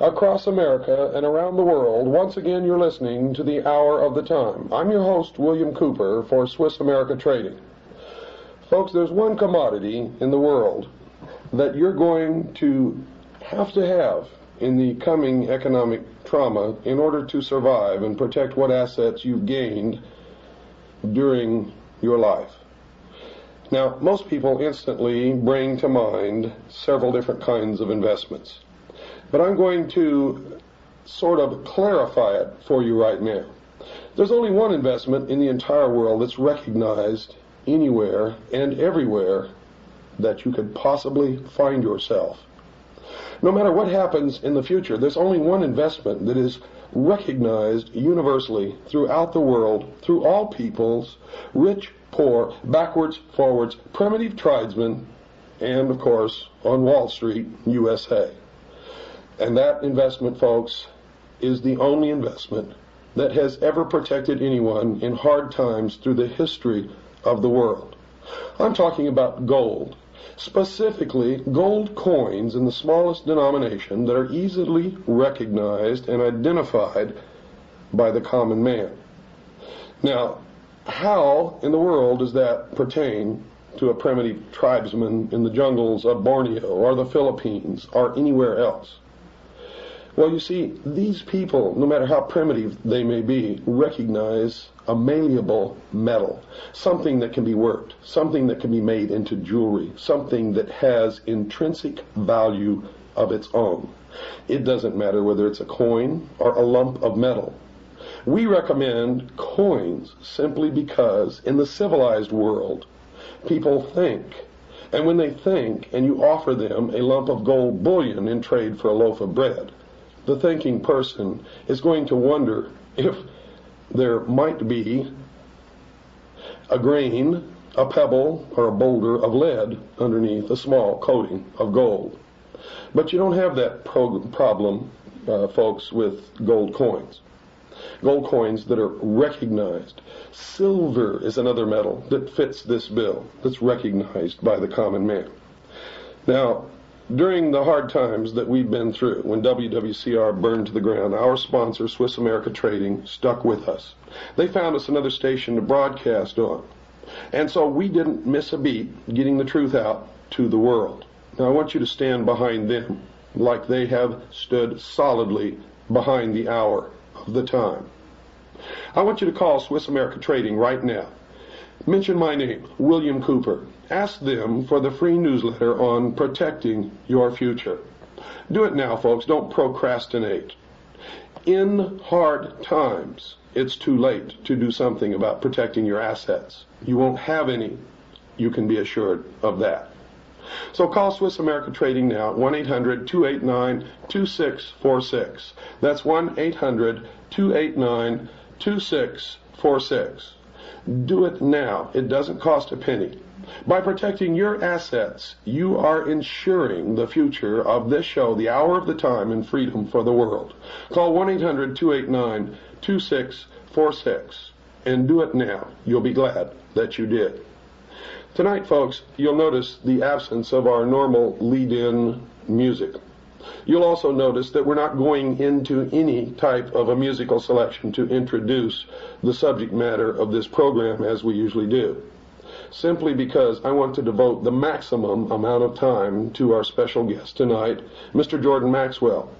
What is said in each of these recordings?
Across America and around the world, once again you're listening to the Hour of the Time. I'm your host, William Cooper, for Swiss America Trading. Folks, there's one commodity in the world that you're going to have to have in the coming economic trauma in order to survive and protect what assets you've gained during your life. Now, most people instantly bring to mind several different kinds of investments. But I'm going to sort of clarify it for you right now. There's only one investment in the entire world that's recognized anywhere and everywhere that you could possibly find yourself. No matter what happens in the future, there's only one investment that is recognized universally throughout the world, through all peoples, rich, poor, backwards, forwards, primitive tribesmen, and of course on Wall Street, USA. And that investment, folks, is the only investment that has ever protected anyone in hard times through the history of the world. I'm talking about gold, specifically gold coins in the smallest denomination that are easily recognized and identified by the common man. Now, how in the world does that pertain to a primitive tribesman in the jungles of Borneo or the Philippines or anywhere else? Well, you see, these people, no matter how primitive they may be, recognize a malleable metal, something that can be worked, something that can be made into jewelry, something that has intrinsic value of its own. It doesn't matter whether it's a coin or a lump of metal. We recommend coins simply because in the civilized world, people think. And when they think and you offer them a lump of gold bullion in trade for a loaf of bread, the thinking person is going to wonder if there might be a grain, a pebble, or a boulder of lead underneath a small coating of gold. But you don't have that pro- problem, uh, folks, with gold coins. Gold coins that are recognized. Silver is another metal that fits this bill, that's recognized by the common man. Now, during the hard times that we've been through, when WWCR burned to the ground, our sponsor, Swiss America Trading, stuck with us. They found us another station to broadcast on. And so we didn't miss a beat getting the truth out to the world. Now I want you to stand behind them like they have stood solidly behind the hour of the time. I want you to call Swiss America Trading right now. Mention my name, William Cooper. Ask them for the free newsletter on protecting your future. Do it now, folks. Don't procrastinate. In hard times, it's too late to do something about protecting your assets. You won't have any. You can be assured of that. So call Swiss America Trading now at 1-800-289-2646. That's 1-800-289-2646. Do it now. It doesn't cost a penny. By protecting your assets, you are ensuring the future of this show, The Hour of the Time and Freedom for the World. Call 1-800-289-2646 and do it now. You'll be glad that you did. Tonight, folks, you'll notice the absence of our normal lead-in music. You'll also notice that we're not going into any type of a musical selection to introduce the subject matter of this program as we usually do. Simply because I want to devote the maximum amount of time to our special guest tonight, Mr. Jordan Maxwell.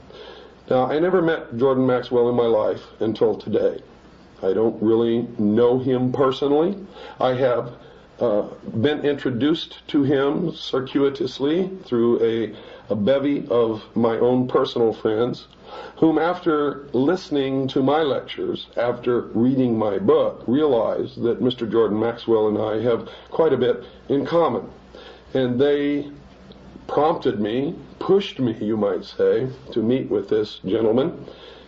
Now, I never met Jordan Maxwell in my life until today. I don't really know him personally. I have uh, been introduced to him circuitously through a a bevy of my own personal friends, whom after listening to my lectures, after reading my book, realized that Mr. Jordan Maxwell and I have quite a bit in common. And they prompted me, pushed me, you might say, to meet with this gentleman.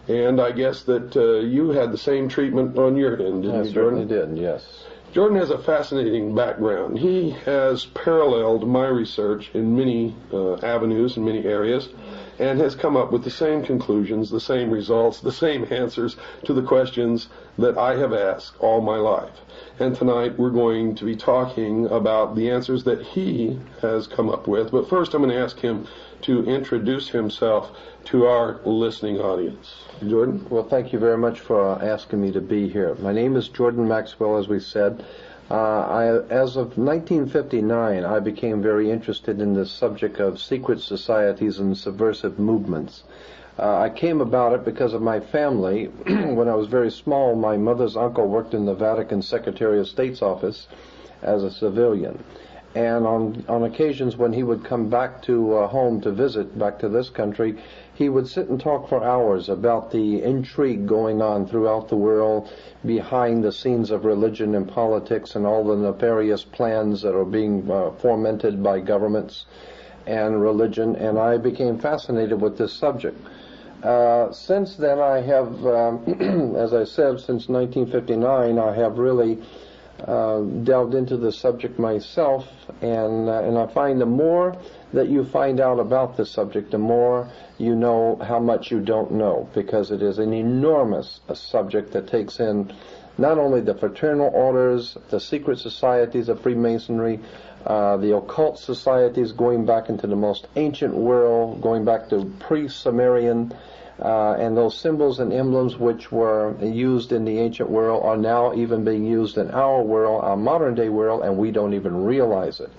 And I guess that uh, you had the same treatment on your end, didn't I you, Jordan? certainly did, yes. Jordan has a fascinating background. He has paralleled my research in many uh, avenues, in many areas, and has come up with the same conclusions, the same results, the same answers to the questions that I have asked all my life. And tonight we're going to be talking about the answers that he has come up with. But first I'm going to ask him to introduce himself to our listening audience. Jordan? Well, thank you very much for asking me to be here. My name is Jordan Maxwell, as we said. Uh, I, as of 1959, I became very interested in the subject of secret societies and subversive movements. Uh, I came about it because of my family. when I was very small, my mother's uncle worked in the Vatican Secretary of State's office as a civilian. And on, on occasions when he would come back to uh, home to visit, back to this country, he would sit and talk for hours about the intrigue going on throughout the world, behind the scenes of religion and politics, and all the nefarious plans that are being uh, fomented by governments and religion. And I became fascinated with this subject. Uh, since then, I have, um, as I said, since 1959, I have really uh, delved into the subject myself, and uh, and I find the more that you find out about the subject, the more you know how much you don't know, because it is an enormous uh, subject that takes in not only the fraternal orders, the secret societies of Freemasonry, uh, the occult societies going back into the most ancient world, going back to pre-Sumerian, uh, and those symbols and emblems which were used in the ancient world are now even being used in our world, our modern day world, and we don't even realize it.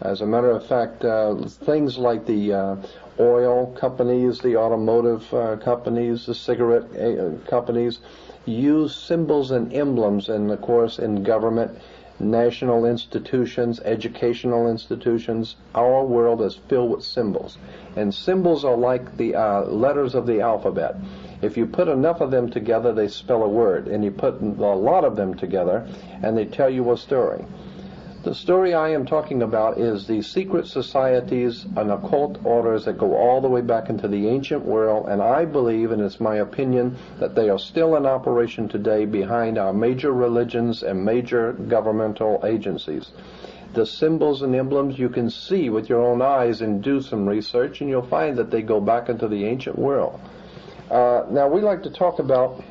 As a matter of fact, uh, things like the uh, oil companies, the automotive uh, companies, the cigarette uh, companies use symbols and emblems, and of course in government national institutions, educational institutions. Our world is filled with symbols. And symbols are like the uh, letters of the alphabet. If you put enough of them together, they spell a word. And you put a lot of them together, and they tell you a story. The story I am talking about is the secret societies and occult orders that go all the way back into the ancient world, and I believe, and it's my opinion, that they are still in operation today behind our major religions and major governmental agencies. The symbols and emblems you can see with your own eyes and do some research, and you'll find that they go back into the ancient world. Uh, now, we like to talk about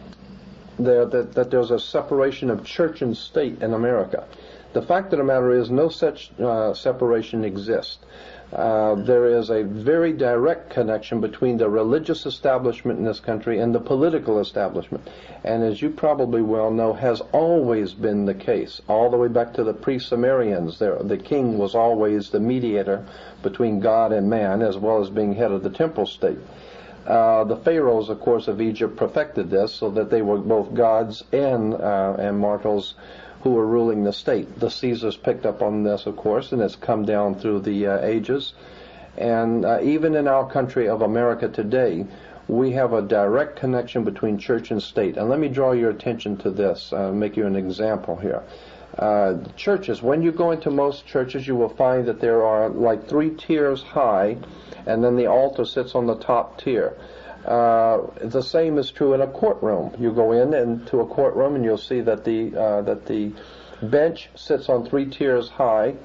the, that, that there's a separation of church and state in America. The fact of the matter is no such uh, separation exists. Uh, there is a very direct connection between the religious establishment in this country and the political establishment. And as you probably well know, has always been the case. All the way back to the pre-Sumerians, the king was always the mediator between God and man, as well as being head of the temple state. Uh, the pharaohs, of course, of Egypt perfected this so that they were both gods and, uh, and mortals who were ruling the state. The Caesars picked up on this, of course, and it's come down through the uh, ages. And uh, even in our country of America today, we have a direct connection between church and state. And let me draw your attention to this, uh, make you an example here. Uh, churches, when you go into most churches, you will find that there are like three tiers high, and then the altar sits on the top tier. Uh, the same is true in a courtroom. You go in into a courtroom and you'll see that the uh, that the bench sits on three tiers high,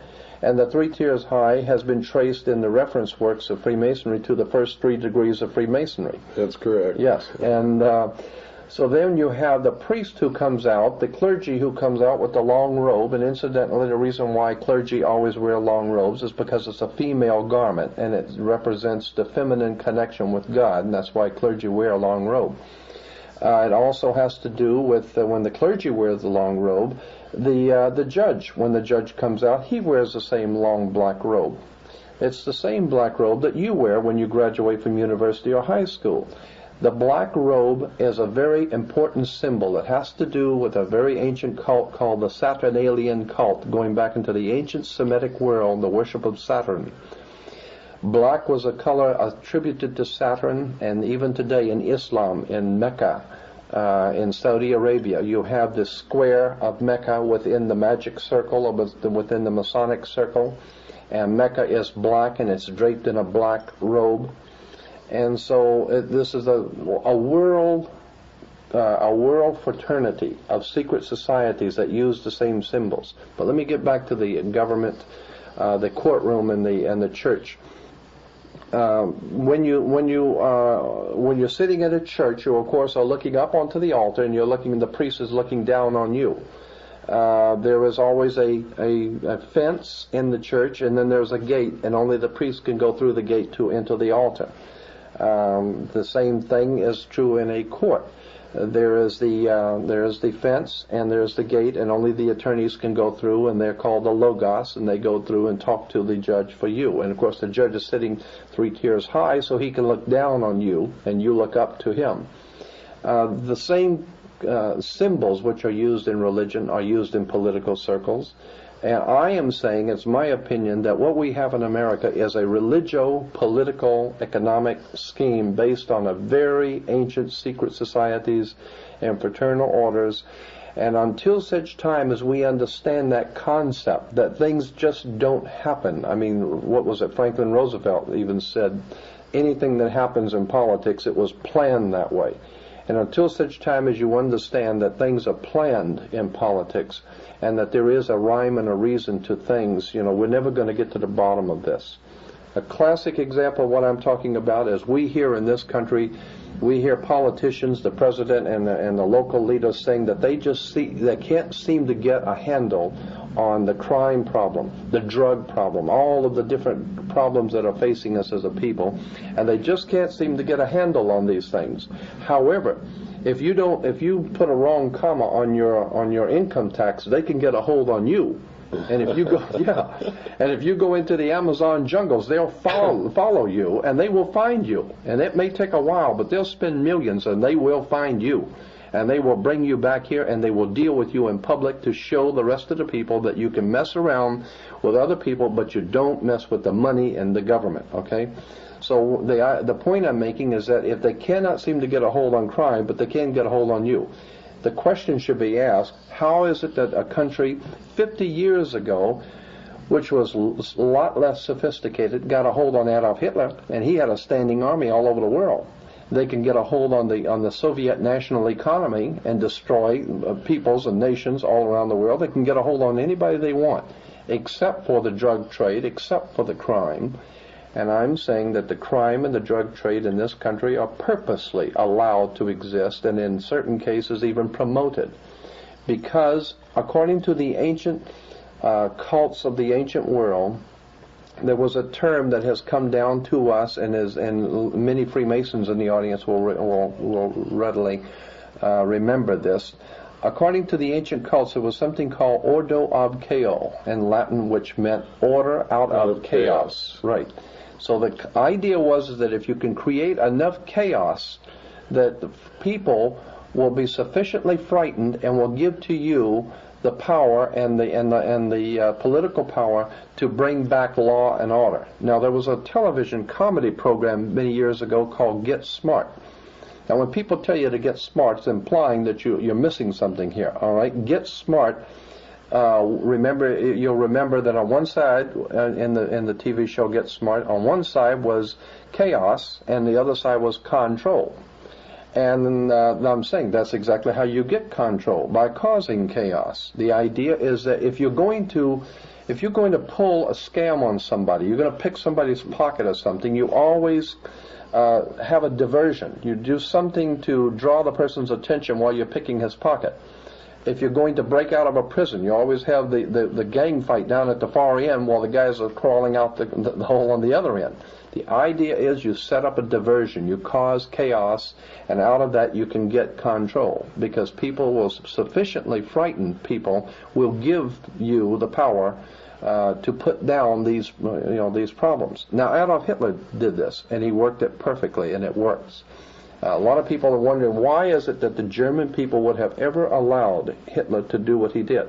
and the three tiers high has been traced in the reference works of Freemasonry to the first three degrees of Freemasonry. That's correct. Yes, and uh, so then you have the priest who comes out, the clergy who comes out with the long robe, and incidentally, the reason why clergy always wear long robes is because it's a female garment, and it represents the feminine connection with God, and that's why clergy wear a long robe. Uh, it also has to do with uh, when the clergy wears the long robe, the uh, the judge, when the judge comes out, he wears the same long black robe. It's the same black robe that you wear when you graduate from university or high school. The black robe is a very important symbol. It has to do with a very ancient cult called the Saturnalian cult, going back into the ancient Semitic world, the worship of Saturn. Black was a color attributed to Saturn, and even today in Islam, in Mecca, uh, in Saudi Arabia, you have this square of Mecca within the magic circle, or within the Masonic circle, and Mecca is black and it's draped in a black robe. And so it, this is a, a world uh, a world fraternity of secret societies that use the same symbols. But let me get back to the government, uh, the courtroom, and the and the church. Uh, when you when you uh, when you're sitting at a church, you of course are looking up onto the altar, and you're looking. The priest is looking down on you. uh, there is always a, a, a, fence in the church, and then there's a gate, and only the priest can go through the gate to enter the altar. Um, the same thing is true in a court. There is the uh, there is the fence and there's the gate, and only the attorneys can go through, and they're called the logos, and they go through and talk to the judge for you. And of course, the judge is sitting three tiers high, so he can look down on you, and you look up to him. Uh, the same uh, symbols which are used in religion are used in political circles. And I am saying, it's my opinion, that what we have in America is a religio-political economic scheme based on a very ancient secret societies and fraternal orders. And until such time as we understand that concept, that things just don't happen. I mean, what was it? Franklin Roosevelt even said, anything that happens in politics, it was planned that way. And until such time as you understand that things are planned in politics and that there is a rhyme and a reason to things, you know, we're never going to get to the bottom of this. A classic example of what I'm talking about is we here in this country, we hear politicians, the president and the, and the local leaders saying that they just see, they can't seem to get a handle on the crime problem, the drug problem, all of the different problems that are facing us as a people, and they just can't seem to get a handle on these things. However, if you don't, if you put a wrong comma on your on your income tax, they can get a hold on you. And if you go, yeah, and if you go into the Amazon jungles, they'll follow follow you, and they will find you. And it may take a while, but they'll spend millions, and they will find you and they will bring you back here and they will deal with you in public to show the rest of the people that you can mess around with other people, but you don't mess with the money and the government, okay? So the, uh, the point I'm making is that if they cannot seem to get a hold on crime, but they can get a hold on you, the question should be asked, how is it that a country 50 years ago which was a lot less sophisticated, got a hold on Adolf Hitler, and he had a standing army all over the world they can get a hold on the on the Soviet national economy and destroy uh, peoples and nations all around the world. They can get a hold on anybody they want, except for the drug trade, except for the crime. And I'm saying that the crime and the drug trade in this country are purposely allowed to exist and in certain cases even promoted. Because according to the ancient uh, cults of the ancient world, there was a term that has come down to us, and is and many Freemasons in the audience will will, will readily uh, remember this. According to the ancient cults, there was something called ordo ab chaos in Latin, which meant order out, out of, of chaos. chaos. Right. So the idea was that if you can create enough chaos, that the people will be sufficiently frightened and will give to you the power and the and the and the uh, political power to bring back law and order. Now there was a television comedy program many years ago called Get Smart. Now when people tell you to get smart, it's implying that you you're missing something here. All right, Get Smart. Uh, remember, you'll remember that on one side uh, in the in the TV show Get Smart, on one side was chaos, and the other side was control. And uh, I'm saying that's exactly how you get control by causing chaos. The idea is that if you're going to if you're going to pull a scam on somebody, you're going to pick somebody's pocket or something, you always uh, have a diversion. You do something to draw the person's attention while you're picking his pocket. If you're going to break out of a prison, you always have the, the, the gang fight down at the far end while the guys are crawling out the, the, the hole on the other end. The idea is you set up a diversion, you cause chaos, and out of that you can get control because people will sufficiently frighten people will give you the power uh, to put down these you know these problems. Now Adolf Hitler did this and he worked it perfectly and it works. Uh, a lot of people are wondering why is it that the German people would have ever allowed Hitler to do what he did.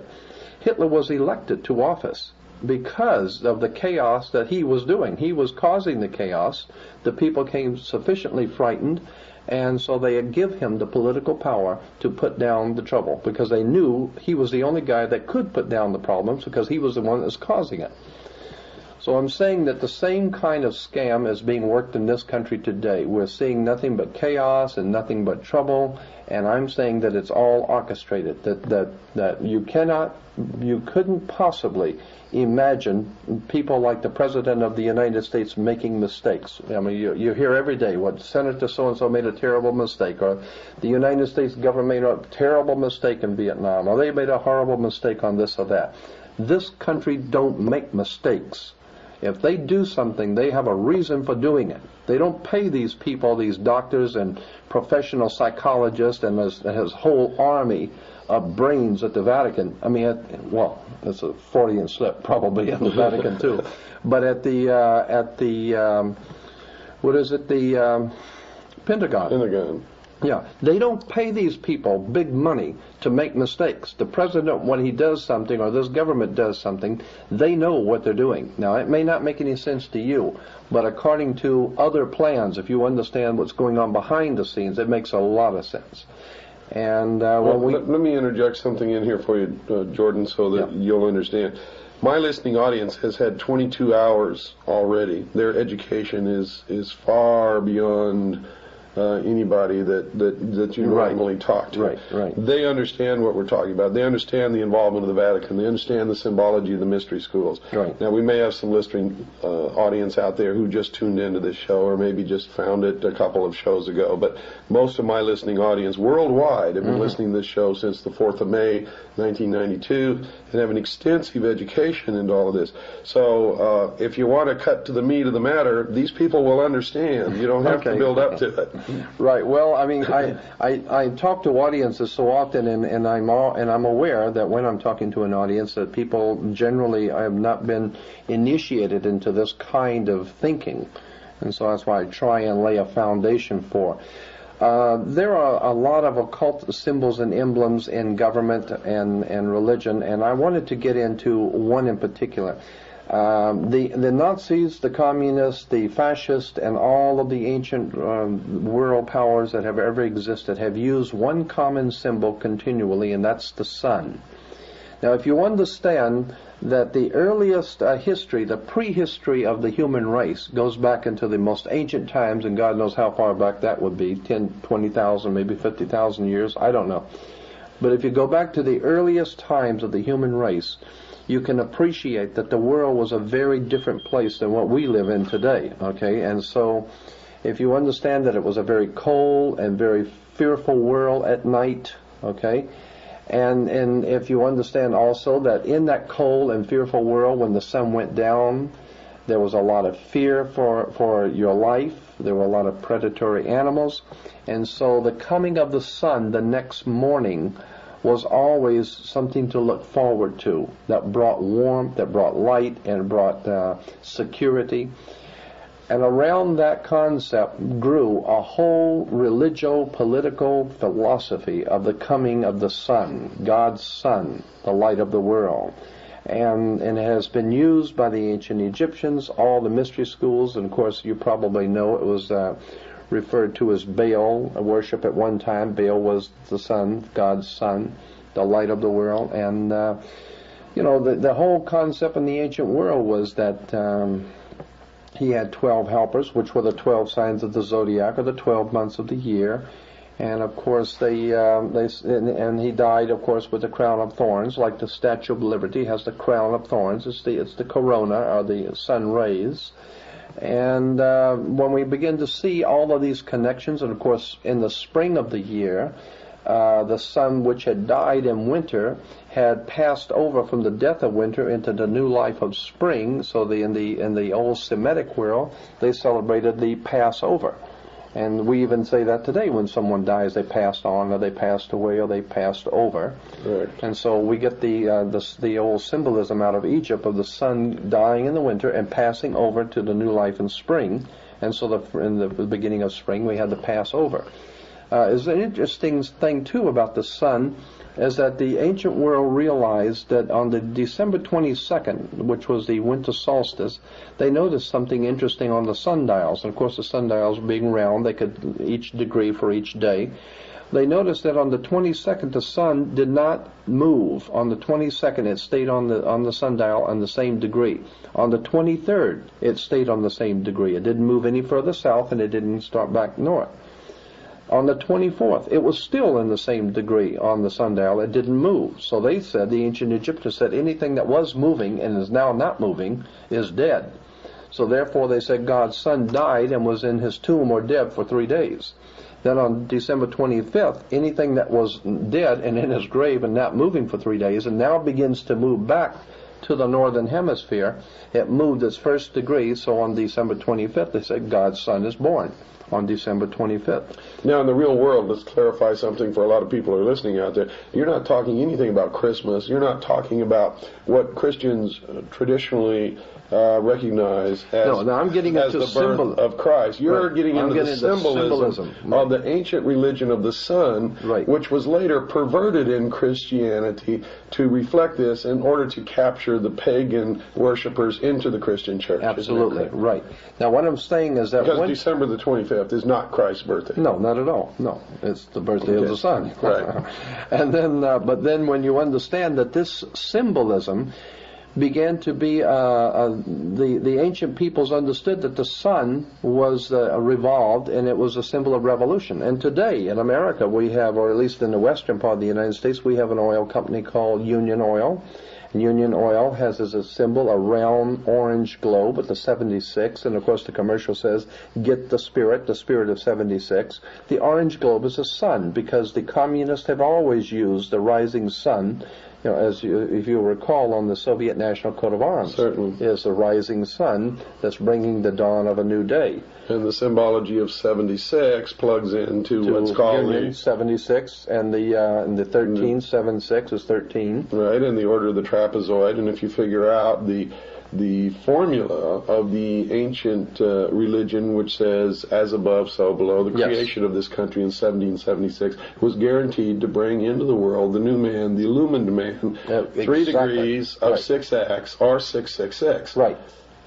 Hitler was elected to office because of the chaos that he was doing. He was causing the chaos. The people came sufficiently frightened, and so they give him the political power to put down the trouble because they knew he was the only guy that could put down the problems because he was the one that was causing it. So I'm saying that the same kind of scam is being worked in this country today. We're seeing nothing but chaos and nothing but trouble, and I'm saying that it's all orchestrated. That that that you cannot, you couldn't possibly imagine people like the President of the United States making mistakes. I mean, you, you hear every day what Senator so-and-so made a terrible mistake, or the United States government made a terrible mistake in Vietnam, or they made a horrible mistake on this or that. This country don't make mistakes. If they do something, they have a reason for doing it. They don't pay these people, these doctors and professional psychologists and his, his whole army of brains at the Vatican. I mean, at, well, that's a Freudian slip probably at the Vatican too, but at the uh, at the um, what is it the um, Pentagon. Pentagon. Yeah, they don't pay these people big money to make mistakes. The president, when he does something, or this government does something, they know what they're doing. Now, it may not make any sense to you, but according to other plans, if you understand what's going on behind the scenes, it makes a lot of sense. And uh, Well, we, let, let me interject something in here for you, uh, Jordan, so that Yeah. you'll understand. My listening audience has had 22 hours already. Their education is is far beyond uh, anybody that, that, that you Right. normally talk to. Right, right. They understand what we're talking about. They understand the involvement of the Vatican. They understand the symbology of the mystery schools. Right. Now, we may have some listening uh, audience out there who just tuned into this show or maybe just found it a couple of shows ago, but most of my listening audience worldwide have been listening to this show since the 4th of May, 1992, and have an extensive education into all of this. So, uh, if you want to cut to the meat of the matter, these people will understand. You don't have Okay. to build up to it. Right. Well, I mean, I, I, I talk to audiences so often, and, and I'm all, and I'm aware that when I'm talking to an audience, that people generally have not been initiated into this kind of thinking, and so that's why I try and lay a foundation for. Uh, there are a lot of occult symbols and emblems in government and, and religion, and I wanted to get into one in particular. Um, the the Nazis, the communists, the fascists, and all of the ancient um, world powers that have ever existed have used one common symbol continually, and that's the sun. Now, if you understand that the earliest uh, history, the prehistory of the human race, goes back into the most ancient times, and God knows how far back that would be 10, 20,000, maybe 50,000 years, I don't know. But if you go back to the earliest times of the human race, you can appreciate that the world was a very different place than what we live in today. Okay, and so if you understand that it was a very cold and very fearful world at night, okay, and and if you understand also that in that cold and fearful world, when the sun went down, there was a lot of fear for for your life. There were a lot of predatory animals, and so the coming of the sun the next morning was always something to look forward to that brought warmth, that brought light, and brought uh, security. And around that concept grew a whole religio-political philosophy of the coming of the sun, God's sun, the light of the world. And, and it has been used by the ancient Egyptians, all the mystery schools, and of course you probably know it was uh, referred to as Baal, worship at one time. Baal was the sun, God's sun, the light of the world. And, uh, you know, the, the whole concept in the ancient world was that um, he had 12 helpers, which were the 12 signs of the zodiac, or the 12 months of the year. And of course, they, um, they and, and he died, of course, with the crown of thorns, like the Statue of Liberty has the crown of thorns. It's the it's the corona, or the sun rays. And uh, when we begin to see all of these connections, and of course, in the spring of the year, uh, the sun which had died in winter had passed over from the death of winter into the new life of spring. So the, in the in the old Semitic world, they celebrated the Passover, and we even say that today when someone dies, they passed on, or they passed away, or they passed over. Right. And so we get the, uh, the the old symbolism out of Egypt of the sun dying in the winter and passing over to the new life in spring. And so the, in the beginning of spring, we had the Passover. Uh, is an interesting thing too about the sun is that the ancient world realized that on the December 22nd, which was the winter solstice, they noticed something interesting on the sundials. And of course, the sundials being round, they could each degree for each day. They noticed that on the 22nd, the sun did not move. On the 22nd, it stayed on the on the sundial on the same degree. On the 23rd, it stayed on the same degree. It didn't move any further south, and it didn't start back north. On the 24th, it was still in the same degree on the sundial. It didn't move. So they said, the ancient Egyptians said, anything that was moving and is now not moving is dead. So therefore they said God's son died and was in his tomb or dead for three days. Then on December 25th, anything that was dead and in his grave and not moving for three days and now begins to move back to the northern hemisphere, it moved its first degree. So on December 25th, they said God's son is born on December 25th. Now, in the real world, let's clarify something for a lot of people who are listening out there. You're not talking anything about Christmas. You're not talking about what Christians uh, traditionally uh, recognize as, no, now I'm getting as into the birth symbol- of Christ. You're Right. getting I'm into getting the into symbolism, symbolism. of the ancient religion of the sun, Right. which was later perverted in Christianity to reflect this in order to capture the pagan worshippers into the Christian church. Absolutely, right. Now what I'm saying is that Because December the 25th is not Christ's birthday. No, not at all. No, it's the birthday Okay. of the sun. Right. and then, uh, but then when you understand that this symbolism began to be, uh, uh, the the ancient peoples understood that the sun was uh, revolved and it was a symbol of revolution. And today in America we have, or at least in the western part of the United States, we have an oil company called Union Oil. And Union Oil has as a symbol a round orange globe with the 76, and of course the commercial says, get the spirit, the spirit of 76. The orange globe is a sun because the communists have always used the rising sun, you know, as you, if you recall on the Soviet national coat of arms, Certainly. is a rising sun that's bringing the dawn of a new day. And the symbology of 76 plugs into To what's called Union 76 and the uh, and the 13 76 is 13. right, in the order of the trapezoid. And if you figure out the the formula of the ancient uh, religion, which says "as above, so below," the Yes. creation of this country in 1776 was guaranteed to bring into the world the new man, the illumined man, Yeah, three exactly. degrees of Right. six acts, or 666. Right.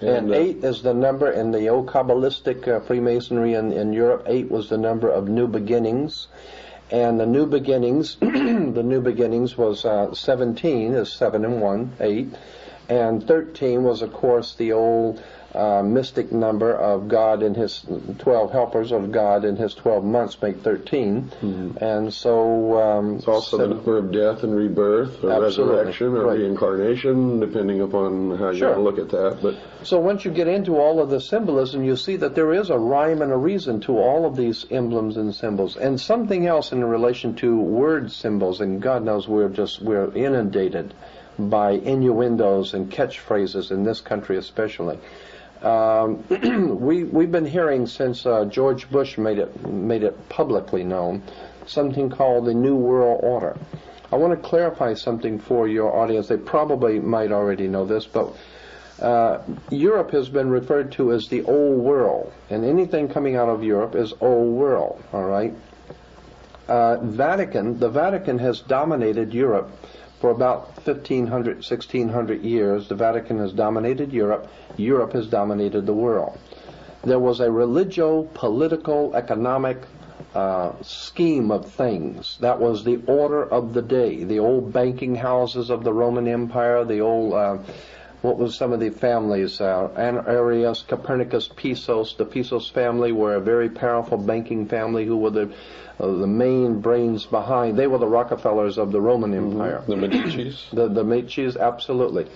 And, And, uh, eight is the number in the old Kabbalistic uh, Freemasonry in, in Europe. Eight was the number of new beginnings. And the new beginnings, the new beginnings was uh, 17 is 7 and 1, 8. And 13 was, of course, the old uh, mystic number of God and his 12 helpers of God in his 12 months make 13. And so. Um, It's also the number of death and rebirth, or resurrection, or Right. reincarnation, depending upon how you Sure. to look at that. But So once you get into all of the symbolism, you see that there is a rhyme and a reason to all of these emblems and symbols. And something else in relation to word symbols, and God knows we're just, we're inundated by innuendos and catchphrases in this country especially. Um, we, we've been hearing since uh, George Bush made it, made it publicly known, something called the New World Order. I want to clarify something for your audience. They probably might already know this, but uh, Europe has been referred to as the old world, and anything coming out of Europe is old world, all right? Uh, Vatican, the Vatican has dominated Europe for about 1500, 1600 years. The Vatican has dominated Europe. Europe has dominated the world. There was a religio, political, economic uh, scheme of things. That was the order of the day. The old banking houses of the Roman Empire, the old uh, what was some of the families? Uh, Arius, Calpurnius, Pisos. The Pisos family were a very powerful banking family who were the uh, the main brains behind. They were the Rockefellers of the Roman Empire. the Medicis. The the Medicis, absolutely.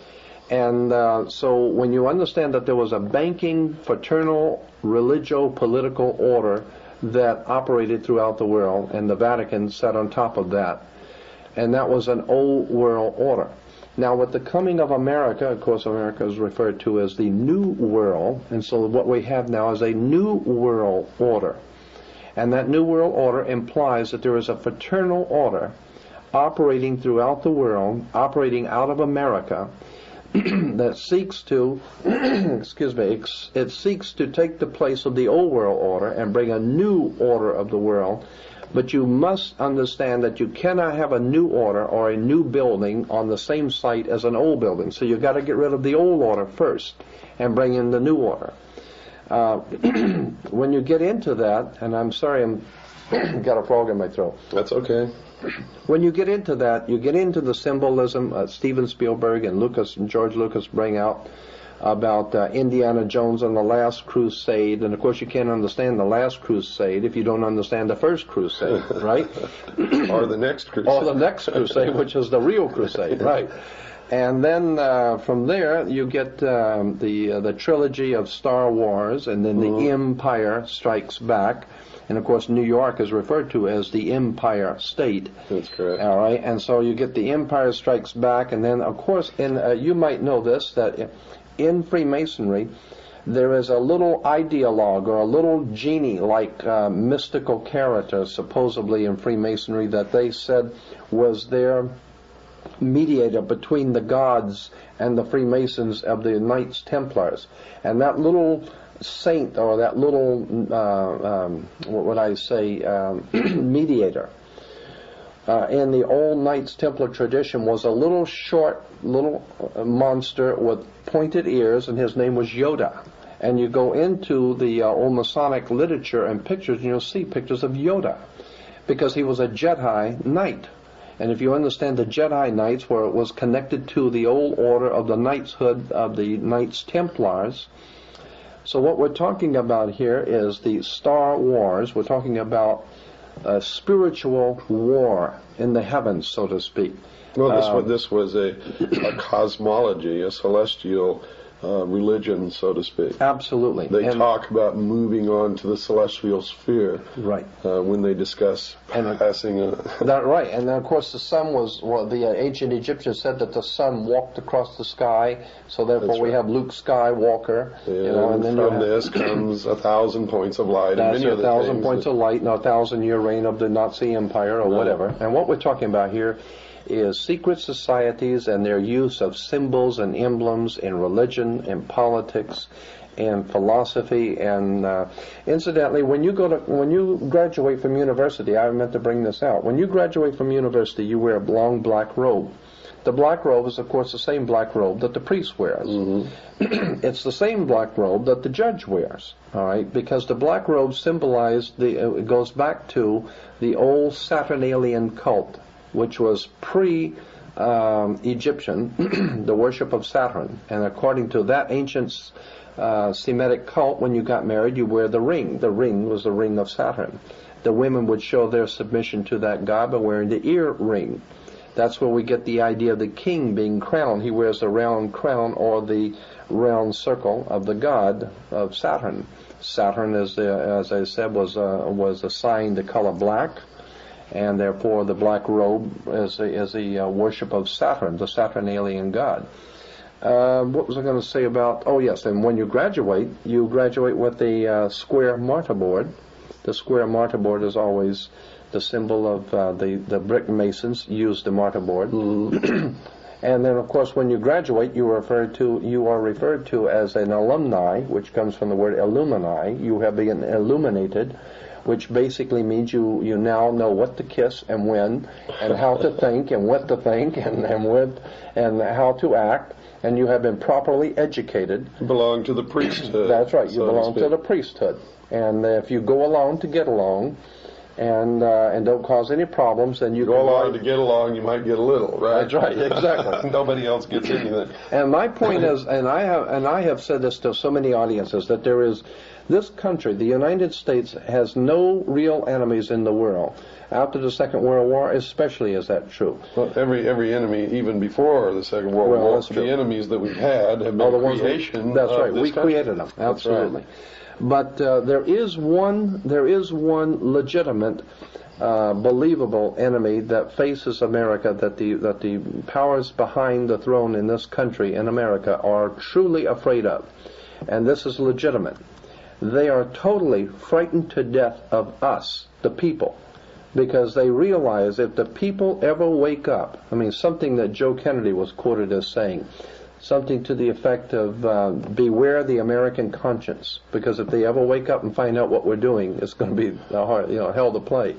And uh, so when you understand that there was a banking, fraternal, religio-political order that operated throughout the world, and the Vatican sat on top of that, and that was an old world order. Now, with the coming of America, of course, America is referred to as the New World, and so what we have now is a New World Order. And that New World Order implies that there is a fraternal order operating throughout the world, operating out of America, that seeks to, excuse me, it seeks to take the place of the old world order and bring a new order of the world. But you must understand that you cannot have a new order or a new building on the same site as an old building. So you've got to get rid of the old order first and bring in the new order. Uh, when you get into that, and I'm sorry, I'm got a frog in my throat. That's okay. When you get into that, you get into the symbolism uh, Steven Spielberg and Lucas and George Lucas bring out about uh, Indiana Jones and the Last Crusade, and of course you can't understand the Last Crusade if you don't understand the First Crusade, right? or the next crusade. Or the next crusade, which is the real crusade, right? And then uh, from there you get um, the uh, the trilogy of Star Wars, and then the mm-hmm. Empire Strikes Back, and of course, New York is referred to as the Empire State. That's correct. All right, and so you get the Empire Strikes Back, and then, of course, in uh, you might know this that in Freemasonry, there is a little ideologue or a little genie-like uh, mystical character, supposedly in Freemasonry, that they said was their mediator between the gods and the Freemasons of the Knights Templars. And that little saint or that little, uh, um, what would I say, um, mediator uh, in the old Knights Templar tradition was a little short little uh, monster with pointed ears, and his name was Yoda. And you go into the uh, old Masonic literature and pictures, and you'll see pictures of Yoda, because he was a Jedi Knight. And if you understand the Jedi Knights, where it was connected to the old order of the knightshood of the Knights Templars, so what we're talking about here is the Star Wars. We're talking about a spiritual war in the heavens, so to speak. Well, this, um, was, this was a, a cosmology, a celestial uh, religion, so to speak. Absolutely. They and talk about moving on to the celestial sphere. Right. Uh, when they discuss and passing. A that right, and then of course the sun was. Well, the uh, ancient Egyptians said that the sun walked across the sky, so therefore That's we right. have Luke Skywalker. Yeah, you know, and then from this comes a thousand points of light. That's a thousand points of light, and a thousand year reign of the Nazi Empire, or whatever. And what we're talking about here is secret societies and their use of symbols and emblems in religion and politics and philosophy. And uh, incidentally when you go to when you graduate from university I meant to bring this out. When you graduate from university you wear a long black robe. The black robe is of course the same black robe that the priest wears. Mm-hmm. it's the same black robe that the judge wears all right? Because the black robe symbolized the it goes back to the old Saturnalian cult which was pre um, Egyptian, the worship of Saturn. And according to that ancient uh, Semitic cult, when you got married, you wear the ring. The ring was the ring of Saturn. The women would show their submission to that god by wearing the ear ring. That's where we get the idea of the king being crowned. He wears the round crown or the round circle of the god of Saturn. Saturn, as, the, as I said, was uh, was assigned the color black and therefore the black robe is a, is a uh, worship of Saturn, the Saturnalian god. Uh, what was I going to say about? Oh yes, and when you graduate, you graduate with the uh, square mortar board. The square mortar board is always the symbol of uh, the the brick masons use the mortar board. Mm-hmm. and then, of course, when you graduate, you are referred to you are referred to as an alumni, which comes from the word illumini. You have been illuminated which basically means you, you now know what to kiss and when, and how to think and what to think and, and what and how to act, and you have been properly educated. You belong to the priesthood. That's right. You so belong to, to the priesthood, and if you go along to get along, and uh, and don't cause any problems, then you go along to get along. You might get a little, right? That's right, exactly. Nobody else gets anything. And my point is, and I have and I have said this to so many audiences that there is this country, the United States, has no real enemies in the world. After the Second World War, especially is that true. Well, every every enemy, even before the Second World well, War, the enemies that we've had have been oh, the creation. That's right. we country. created them. Absolutely. But uh, there is one. There is one legitimate. Uh, believable enemy that faces America that the that the powers behind the throne in this country in America are truly afraid of, and this is legitimate. They are totally frightened to death of us, the people, because they realize if the people ever wake up, I mean, something that Joe Kennedy was quoted as saying, something to the effect of uh, beware the American conscience, because if they ever wake up and find out what we're doing, it's going to be hard, you know, hell to play.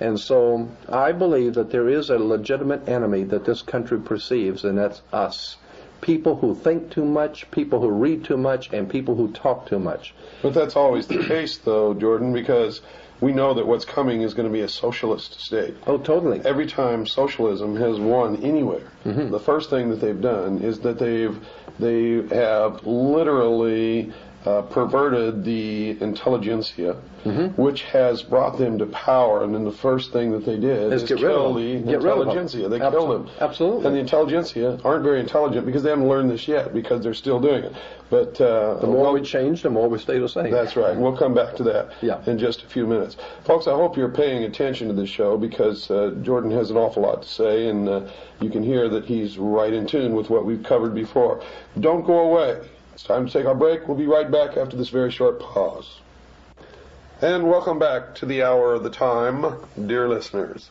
And so I believe that there is a legitimate enemy that this country perceives, and that's us. People who think too much, people who read too much, and people who talk too much. But that's always the case, though, Jordan, because we know that what's coming is going to be a socialist state. Oh, totally. Every time socialism has won anywhere, Mm-hmm. the first thing that they've done is that they've they have literally uh, perverted the intelligentsia, Mm-hmm. which has brought them to power. And then the first thing that they did Is is get rid of kill the Get rid of them. intelligentsia. They killed them. absolutely. And the intelligentsia aren't very intelligent because they haven't learned this yet because they're still doing it. But uh, The more we change, the more we stay the same. that's right. We'll come back to that Yeah. in just a few minutes. Folks, I hope you're paying attention to this show because uh, Jordan has an awful lot to say, and uh, you can hear that he's right in tune with what we've covered before. Don't go away. It's time to take our break. We'll be right back after this very short pause. And welcome back to the hour of the time, dear listeners.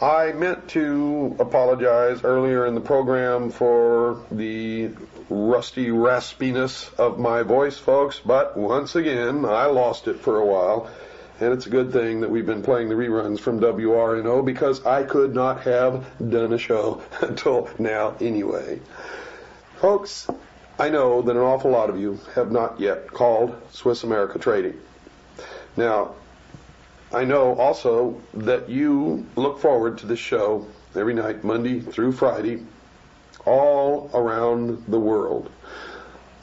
I meant to apologize earlier in the program for the rusty raspiness of my voice, folks, but once again, I lost it for a while. And it's a good thing that we've been playing the reruns from WRNO because I could not have done a show until now anyway. Folks, I know that an awful lot of you have not yet called Swiss America Trading. Now, I know also that you look forward to this show every night, Monday through Friday, all around the world.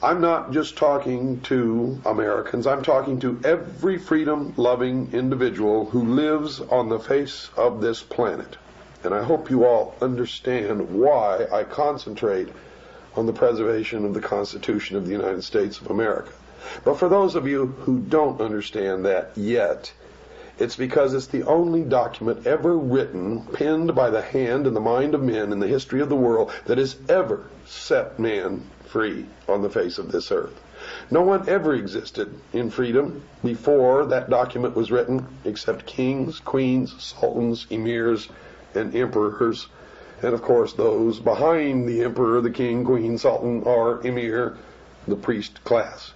I'm not just talking to Americans, I'm talking to every freedom loving individual who lives on the face of this planet. And I hope you all understand why I concentrate on the preservation of the Constitution of the United States of America. But for those of you who don't understand that yet, it's because it's the only document ever written, penned by the hand and the mind of men in the history of the world that has ever set man free on the face of this earth. No one ever existed in freedom before that document was written except kings, queens, sultans, emirs, and emperors. And of course, those behind the emperor, the king, queen, sultan, or emir, the priest class,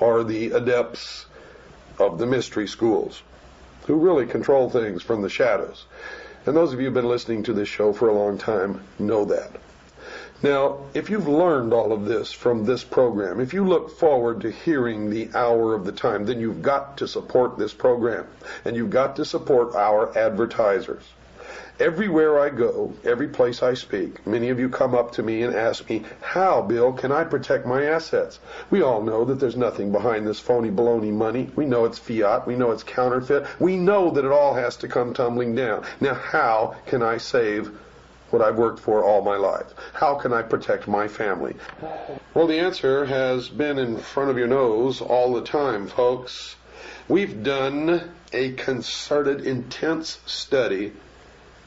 are the adepts of the mystery schools who really control things from the shadows. And those of you who've been listening to this show for a long time know that. Now, if you've learned all of this from this program, if you look forward to hearing the hour of the time, then you've got to support this program and you've got to support our advertisers. Everywhere I go, every place I speak, many of you come up to me and ask me, How, Bill, can I protect my assets? We all know that there's nothing behind this phony baloney money. We know it's fiat. We know it's counterfeit. We know that it all has to come tumbling down. Now, how can I save what I've worked for all my life? How can I protect my family? Well, the answer has been in front of your nose all the time, folks. We've done a concerted, intense study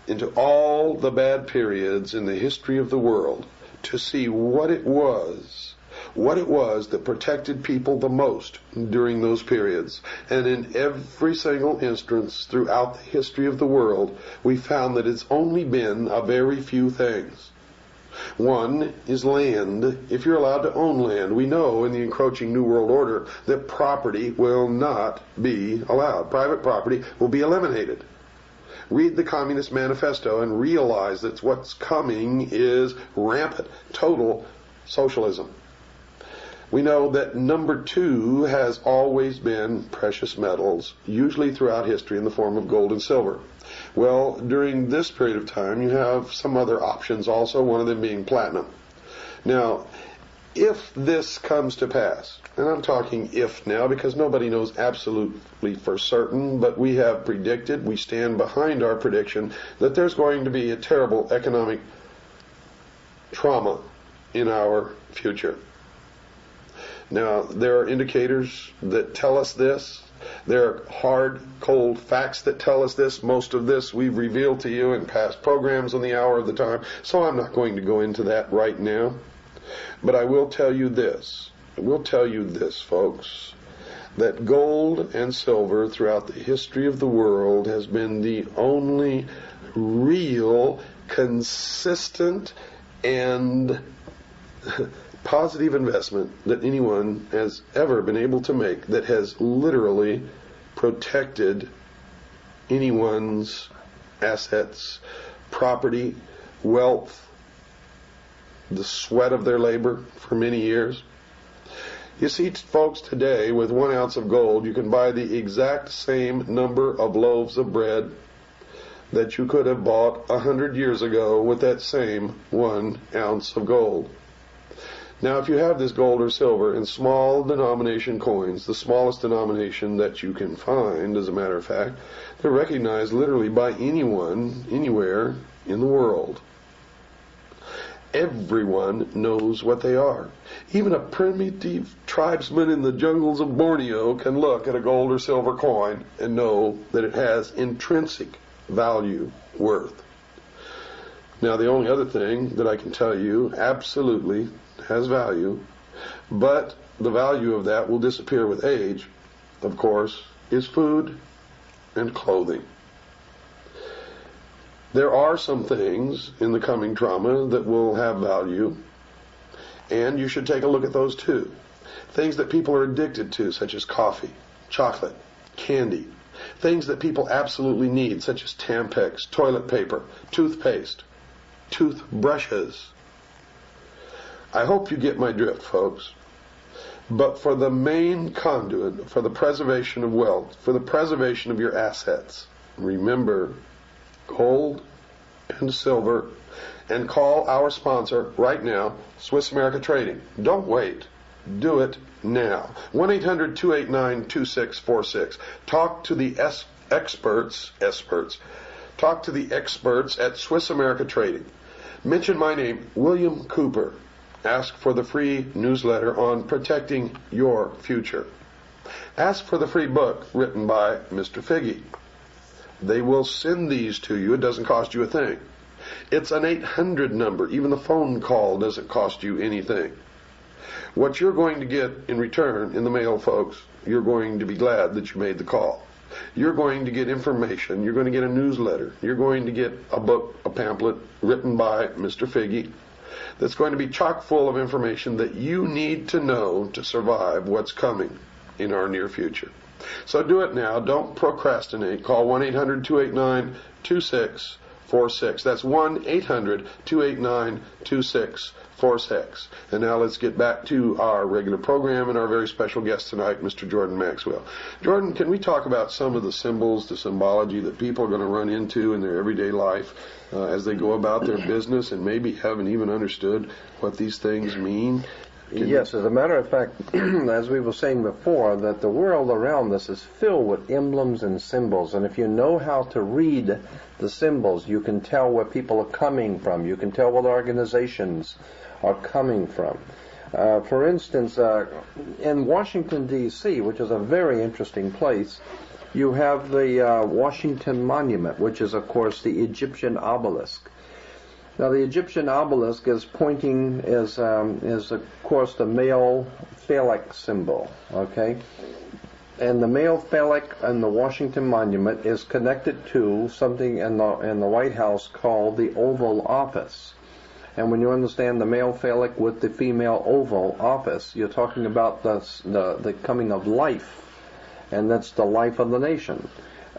into all the bad periods in the history of the world to see what it was, what it was that protected people the most during those periods. And in every single instance throughout the history of the world, we found that it's only been a very few things. One is land. If you're allowed to own land, we know in the encroaching New World Order that property will not be allowed. Private property will be eliminated read the Communist Manifesto and realize that what's coming is rampant, total socialism. We know that number two has always been precious metals, usually throughout history in the form of gold and silver. Well, during this period of time, you have some other options also, one of them being platinum. Now, if this comes to pass, and I'm talking if now because nobody knows absolutely for certain, but we have predicted, we stand behind our prediction, that there's going to be a terrible economic trauma in our future. Now, there are indicators that tell us this. There are hard, cold facts that tell us this. Most of this we've revealed to you in past programs on the hour of the time, so I'm not going to go into that right now. But I will tell you this. I will tell you this, folks, that gold and silver throughout the history of the world has been the only real, consistent, and positive investment that anyone has ever been able to make that has literally protected anyone's assets, property, wealth, the sweat of their labor for many years. You see, folks, today with one ounce of gold, you can buy the exact same number of loaves of bread that you could have bought a hundred years ago with that same one ounce of gold. Now, if you have this gold or silver in small denomination coins, the smallest denomination that you can find, as a matter of fact, they're recognized literally by anyone, anywhere in the world. Everyone knows what they are. Even a primitive tribesman in the jungles of Borneo can look at a gold or silver coin and know that it has intrinsic value, worth. Now, the only other thing that I can tell you absolutely has value, but the value of that will disappear with age, of course, is food and clothing. There are some things in the coming drama that will have value, and you should take a look at those too. Things that people are addicted to, such as coffee, chocolate, candy. Things that people absolutely need, such as Tampax, toilet paper, toothpaste, toothbrushes. I hope you get my drift, folks. But for the main conduit, for the preservation of wealth, for the preservation of your assets, remember gold and silver and call our sponsor right now, Swiss America Trading. Don't wait. Do it now. 1-800-289-2646. Talk to the experts, experts. Talk to the experts at Swiss America Trading. Mention my name, William Cooper. Ask for the free newsletter on protecting your future. Ask for the free book written by Mr. Figge. They will send these to you. It doesn't cost you a thing. It's an 800 number. Even the phone call doesn't cost you anything. What you're going to get in return in the mail, folks, you're going to be glad that you made the call. You're going to get information. You're going to get a newsletter. You're going to get a book, a pamphlet written by Mr. Figge that's going to be chock full of information that you need to know to survive what's coming in our near future. So do it now. Don't procrastinate. Call 1 800 289 2646. That's 1 800 289 2646. And now let's get back to our regular program and our very special guest tonight, Mr. Jordan Maxwell. Jordan, can we talk about some of the symbols, the symbology that people are going to run into in their everyday life uh, as they go about their business and maybe haven't even understood what these things mean? Yes, as a matter of fact, as we were saying before, that the world around us is filled with emblems and symbols, and if you know how to read the symbols, you can tell where people are coming from. You can tell what organizations are coming from. Uh, for instance, uh, in Washington, D.C., which is a very interesting place, you have the uh, Washington Monument, which is, of course, the Egyptian obelisk. Now, the Egyptian obelisk is pointing is um, is of course the male phallic symbol. Okay, and the male phallic in the Washington Monument is connected to something in the in the White House called the Oval Office. And when you understand the male phallic with the female oval office, you're talking about the the, the coming of life, and that's the life of the nation.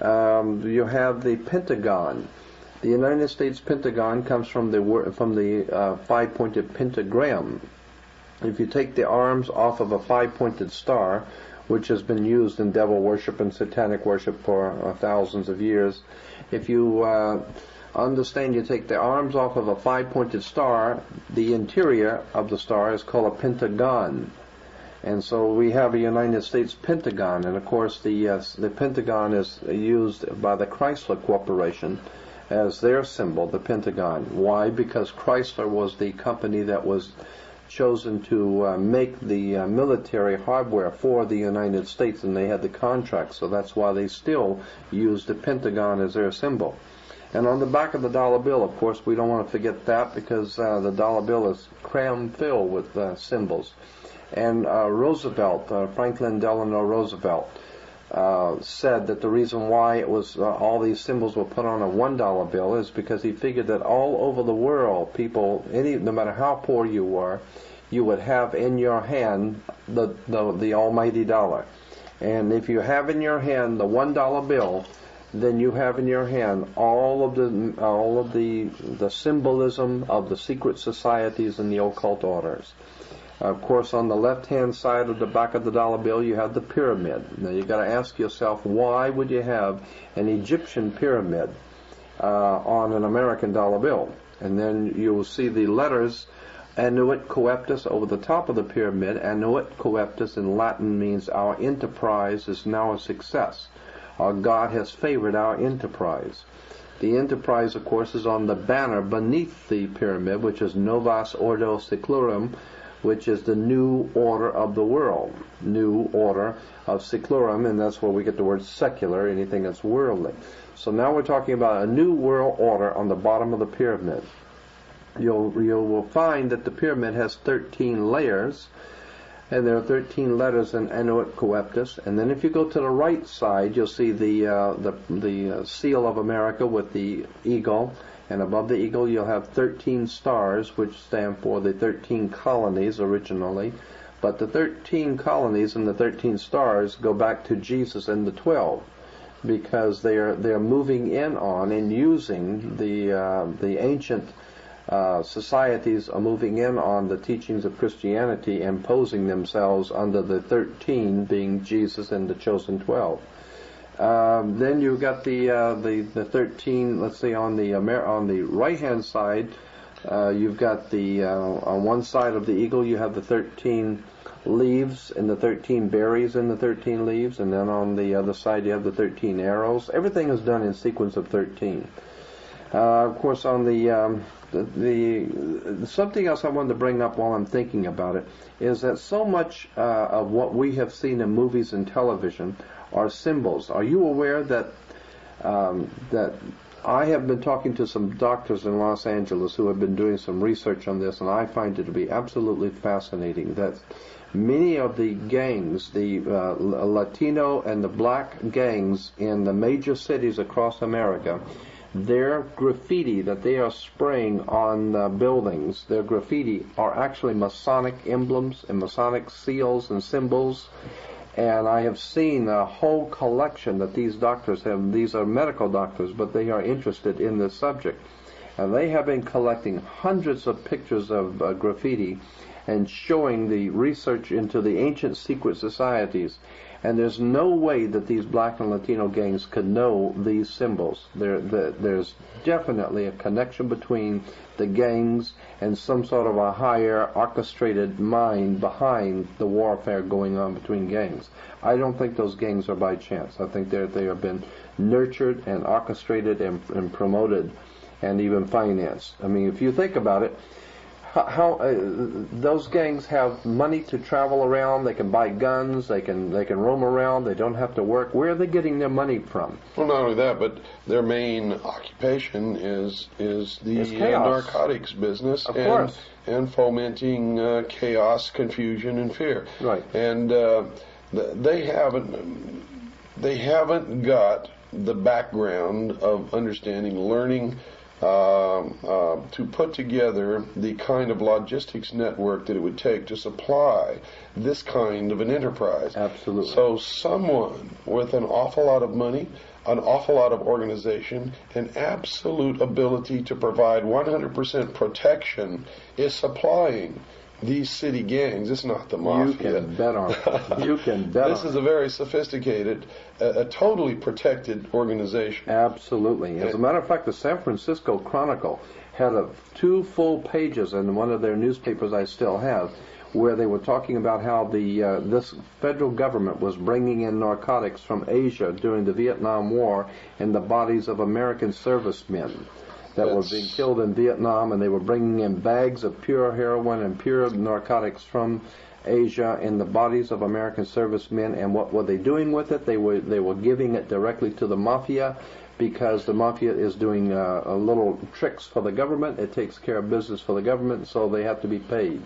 Um, you have the Pentagon the United States Pentagon comes from the from the uh, five-pointed pentagram. If you take the arms off of a five-pointed star, which has been used in devil worship and satanic worship for uh, thousands of years, if you uh, understand you take the arms off of a five-pointed star, the interior of the star is called a pentagon. And so we have a United States Pentagon, and of course the uh, the Pentagon is used by the Chrysler Corporation as their symbol, the Pentagon. Why? Because Chrysler was the company that was chosen to uh, make the uh, military hardware for the United States, and they had the contract, so that's why they still use the Pentagon as their symbol. And on the back of the dollar bill, of course, we don't want to forget that because uh, the dollar bill is cram filled with uh, symbols. And uh, Roosevelt, uh, Franklin Delano Roosevelt, uh, said that the reason why it was uh, all these symbols were put on a one dollar bill is because he figured that all over the world, people, any no matter how poor you were, you would have in your hand the, the, the almighty dollar. And if you have in your hand the one dollar bill, then you have in your hand all of the all of the the symbolism of the secret societies and the occult orders. Of course, on the left-hand side of the back of the dollar bill, you have the pyramid. Now you've got to ask yourself, why would you have an Egyptian pyramid uh, on an American dollar bill? And then you will see the letters Annuit coeptus over the top of the pyramid. Annuit coeptus in Latin means our enterprise is now a success. Our God has favored our enterprise. The enterprise, of course, is on the banner beneath the pyramid, which is Novus Ordo Seclorum, which is the new order of the world. New order of Seclorum, and that's where we get the word secular, anything that's worldly. So now we're talking about a new world order on the bottom of the pyramid you'll you will find that the pyramid has 13 layers and there are 13 letters in Annuit Coeptus. And then if you go to the right side, you'll see the uh, the, the uh, seal of America with the eagle, and above the eagle you'll have 13 stars, which stand for the 13 colonies originally. But the 13 colonies and the 13 stars go back to Jesus and the 12 because they are they are moving in on and using the uh, the ancient uh, societies are moving in on the teachings of Christianity, imposing themselves under the 13 being Jesus and the chosen 12. Um, then you've got the, uh, the the 13. Let's say on the Amer- on the right hand side, uh, you've got the uh, on one side of the eagle you have the 13 leaves and the 13 berries and the 13 leaves, and then on the other side you have the 13 arrows. Everything is done in sequence of 13. Uh, of course, on the um, the, the, something else I wanted to bring up while I'm thinking about it is that so much uh, of what we have seen in movies and television are symbols. Are you aware that um, that I have been talking to some doctors in Los Angeles who have been doing some research on this, and I find it to be absolutely fascinating that many of the gangs, the uh, Latino and the black gangs in the major cities across America, their graffiti that they are spraying on uh, buildings, their graffiti are actually Masonic emblems and Masonic seals and symbols. And I have seen a whole collection that these doctors have. These are medical doctors, but they are interested in this subject. And they have been collecting hundreds of pictures of uh, graffiti and showing the research into the ancient secret societies and there's no way that these black and Latino gangs could know these symbols. There, the, there's definitely a connection between the gangs and some sort of a higher orchestrated mind behind the warfare going on between gangs. I don't think those gangs are by chance. I think they they have been nurtured and orchestrated and, and promoted and even financed. I mean, if you think about it, how, uh, those gangs have money to travel around. They can buy guns. They can they can roam around. They don't have to work. Where are they getting their money from? Well, not only that, but their main occupation is is the uh, narcotics business of and course. and fomenting uh, chaos, confusion, and fear. Right. And uh, they haven't they haven't got the background of understanding, learning uh, uh, to put together the kind of logistics network that it would take to supply this kind of an enterprise. Absolutely. So someone with an awful lot of money, an awful lot of organization, an absolute ability to provide 100% protection is supplying these city gangs. It's not the mafia. You can bet on it. You can bet This is a very sophisticated, a, a, totally protected organization. Absolutely. As a matter of fact, the San Francisco Chronicle had a, two full pages in one of their newspapers I still have where they were talking about how the uh, this federal government was bringing in narcotics from Asia during the Vietnam War in the bodies of American servicemen that were being killed in Vietnam, and they were bringing in bags of pure heroin and pure narcotics from Asia in the bodies of American servicemen. And what were they doing with it? They were they were giving it directly to the mafia, because the mafia is doing uh, a little tricks for the government. It takes care of business for the government, so they have to be paid.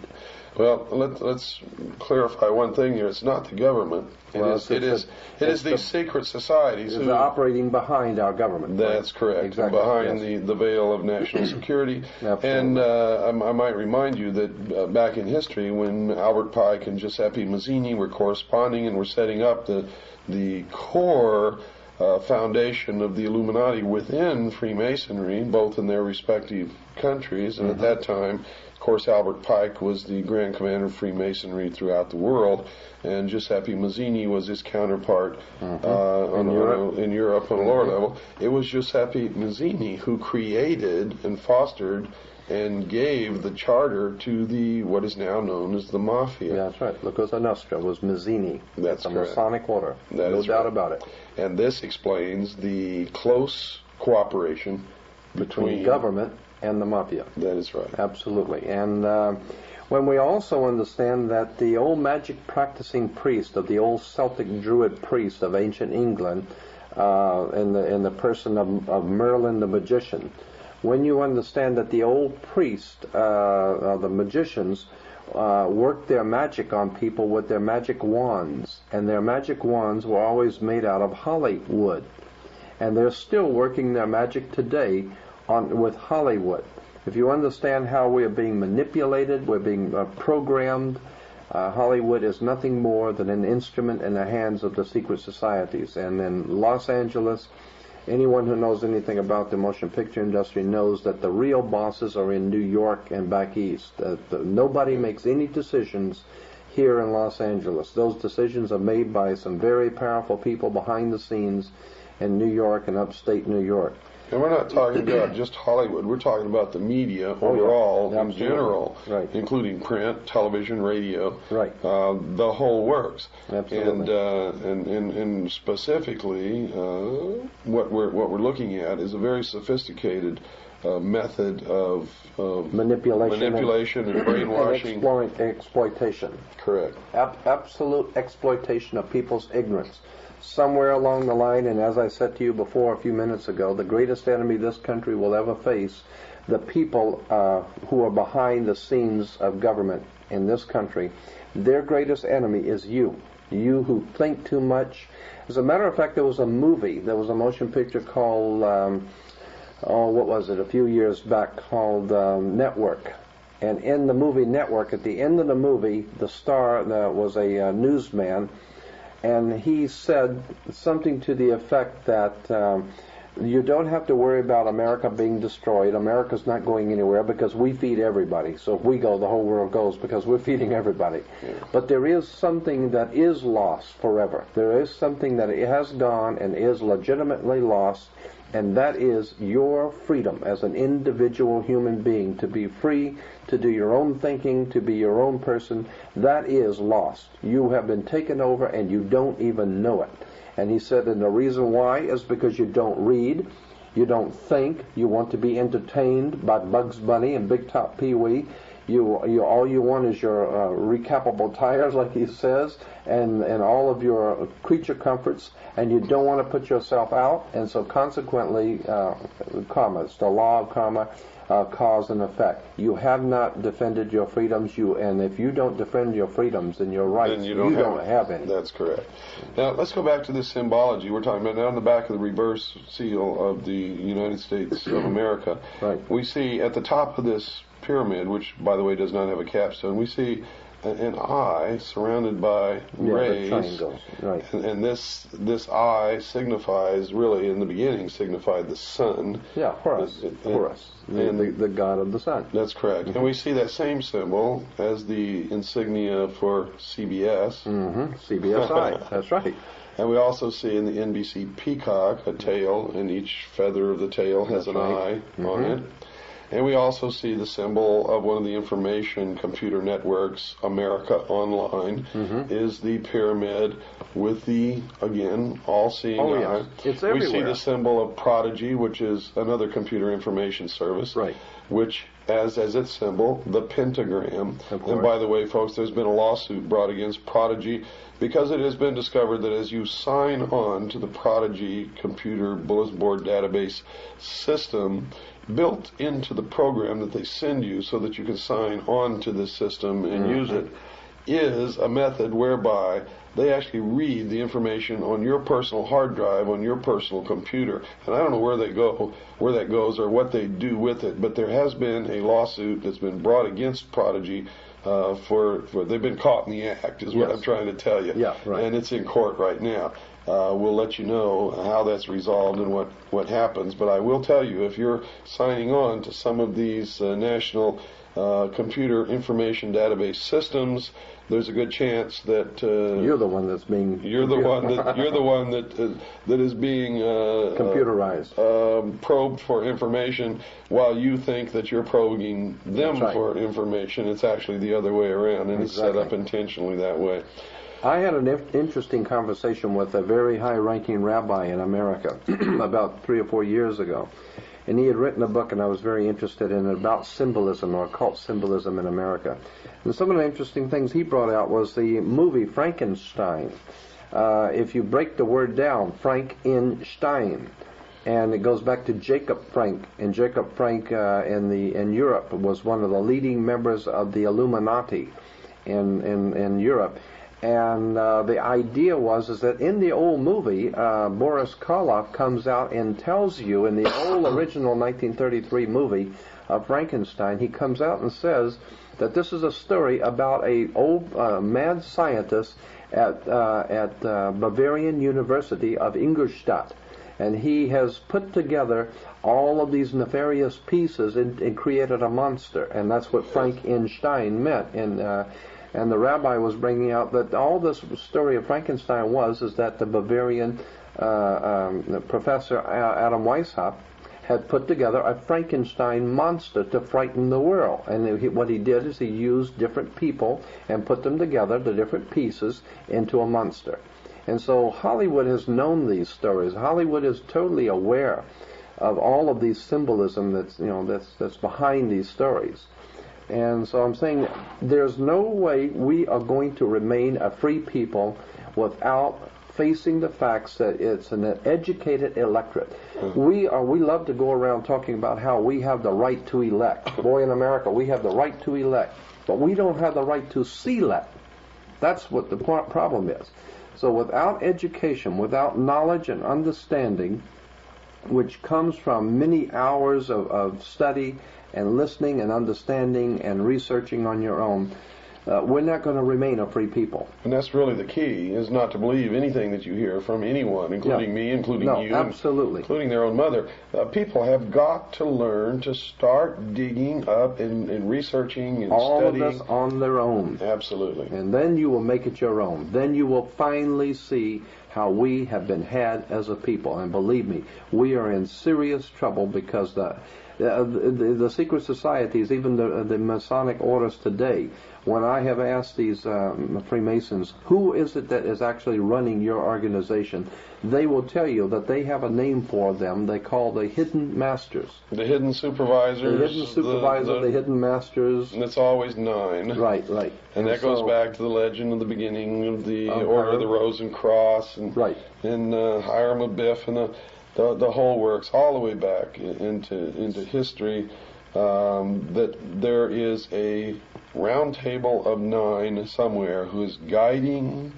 Well, let, let's clarify one thing here. It's not the government. It Well, is, it is, it's- it is these the- secret societies who, They're operating behind our government. That's correct. Exactly. Behind yes. the, the veil of national security. Absolutely. And uh, I, I might remind you that uh, back in history, when Albert Pike and Giuseppe Mazzini were corresponding and were setting up the the core uh, foundation of the Illuminati within Freemasonry, both in their respective countries, and Mm-hmm. at that time, of course, Albert Pike was the Grand Commander of Freemasonry throughout the world, and Giuseppe Mazzini was his counterpart uh, Mm-hmm. In on Europe. a- in Europe on a lower level. It was Giuseppe Mazzini who created and fostered and gave the charter to the what is now known as the mafia. Yeah, that's right. La Cosa Nostra was Mazzini. That's correct. Masonic order. That no doubt right. about it. And this explains the close cooperation Between between government and the mafia. That is right. Absolutely. And uh, when we also understand that the old magic practicing priest of the old Celtic Druid priest of ancient England, uh, in the in the person of, of Merlin the magician, when you understand that the old priest, uh, uh, the magicians, uh, worked their magic on people with their magic wands, and their magic wands were always made out of Hollywood and they're still working their magic today on with Hollywood. If you understand how we are being manipulated, we're being uh, programmed. Uh, Hollywood is nothing more than an instrument in the hands of the secret societies. And in Los Angeles, anyone who knows anything about the motion picture industry knows that the real bosses are in New York and back east. Uh, the, nobody makes any decisions here in Los Angeles. Those decisions are made by some very powerful people behind the scenes in New York and upstate New York. And we're not talking about just Hollywood. We're talking about the media Oh, overall, in Absolutely. general, Right. including print, television, radio, Right. uh, the whole works. Absolutely. And, uh, and, and, and specifically, uh, what we're what we're looking at is a very sophisticated uh, method of, of Manipulation and- manipulation and, And brainwashing. exploit, exploitation. Correct. Ab- absolute exploitation of people's ignorance. Somewhere along the line, and as I said to you before a few minutes ago, the greatest enemy this country will ever face, the people uh, who are behind the scenes of government in this country, their greatest enemy is you. You who think too much. As a matter of fact, there was a movie, there was a motion picture called, um, oh, what was it, a few years back called um, Network. And in the movie Network, at the end of the movie, the star uh, was a uh, newsman, and he said something to the effect that um, you don't have to worry about America being destroyed. America's not going anywhere because we feed everybody. So if we go, the whole world goes because we're feeding everybody. But there is something that is lost forever. There is something that has gone and is legitimately lost, and that is your freedom as an individual human being to be free, to do your own thinking, to be your own person. That is lost. You have been taken over and you don't even know it. And he said, and the reason why is because you don't read, you don't think, you want to be entertained by Bugs Bunny and Big Top Pee Wee. You, you, all you want is your uh, recapable tires, like he says, and, and all of your creature comforts, and you don't want to put yourself out, and so consequently, uh, karma, it's the law of karma, uh, cause and effect. You have not defended your freedoms, you, and if you don't defend your freedoms and your rights, Then you don't, have, have any. That's correct. Now let's go back to this symbology we're talking about. Now on the back of the reverse seal of the United States of America, Right. we see at the top of this pyramid, which by the way does not have a capstone, we see an eye surrounded by Yeah, rays. right. And, and this this eye signifies really in the beginning signified the sun. Yeah, Horus, And- Horus, the, and- the, the god of the sun. That's correct. And we see that same symbol as the insignia for CBS. Mm-hmm. CBSI, that's right. And we also see in the NBC peacock a tail, and each feather of the tail has That's an right. eye on it. And we also see the symbol of one of the information computer networks, America Online, Mm-hmm. is the pyramid with the, again, all-seeing Oh, eye. yes. It's we see the symbol of Prodigy, which is another computer information service, Right. which has as its symbol the pentagram. And by the way, folks, there's been a lawsuit brought against Prodigy because it has been discovered that as you sign on to the Prodigy computer bulletin board database system, built into the program that they send you so that you can sign on to this system and use it, is a method whereby they actually read the information on your personal hard drive on your personal computer. And I don't know where they go, where that goes, or what they do with it. But there has been a lawsuit that's been brought against Prodigy uh, for, for they've been caught in the act, is what I'm trying to tell you. Yeah, right. And it's in court right now. Uh, we'll let you know how that's resolved and what, what happens. But I will tell you, if you're signing on to some of these uh, national uh, computer information database systems, there's a good chance that uh, You're the one that's being you're the one that you're the one that uh, that is being uh, computerized. uh, um, probed for information, while you think that you're probing them right. for information. It's actually the other way around, and it's set up intentionally that way. I had an interesting conversation with a very high-ranking rabbi in America about three or four years ago, and he had written a book, and I was very interested in it about symbolism or occult symbolism in America. And some of the interesting things he brought out was the movie Frankenstein. Uh, if you break the word down, Frank in Stein, and it goes back to Jacob Frank. And Jacob Frank uh, in the in Europe was one of the leading members of the Illuminati in in, in Europe. And uh, the idea was is that in the old movie, uh, Boris Karloff comes out and tells you in the old original 1933 movie of Frankenstein, he comes out and says that this is a story about a old uh, mad scientist at uh, at uh, Bavarian University of Ingolstadt, and he has put together all of these nefarious pieces and, and created a monster, and that's what Frankenstein meant. And uh, and the rabbi was bringing out that all this story of Frankenstein was is that the Bavarian uh, um, professor Adam Weishaupt had put together a Frankenstein monster to frighten the world. And he, what he did is he used different people and put them together, the different pieces, into a monster. And so Hollywood has known these stories. Hollywood is totally aware of all of these symbolism that's you know that's that's behind these stories. And so I'm saying there's no way we are going to remain a free people without facing the facts that it's an educated electorate. Hmm. We are we love to go around talking about how we have the right to elect. Boy in America, we have the right to elect, but we don't have the right to select. That's what the problem is. So without education, without knowledge and understanding, which comes from many hours of, of study and listening and understanding and researching on your own, uh, we're not going to remain a free people. And that's really the key: is not to believe anything that you hear from anyone, including Yeah. me, including No, you, absolutely. including their own mother. Uh, people have got to learn to start digging up and, and researching and All studying. of this on their own. Absolutely. And then you will make it your own. Then you will finally see how we have been had as a people. And believe me, we are in serious trouble because the the, the, the secret societies, even the, the Masonic orders today, when I have asked these um, Freemasons, who is it that is actually running your organization, they will tell you that they have a name for them they call the hidden masters. The hidden supervisors. The hidden supervisor, the, hidden masters. And it's always nine. Right, right. And that goes back to the legend of the beginning of the Of Order of the Rose and Cross, and Right. and uh, Hiram Abiff, and the, the the whole works all the way back into into history. Um, that there is a round table of nine somewhere who is guiding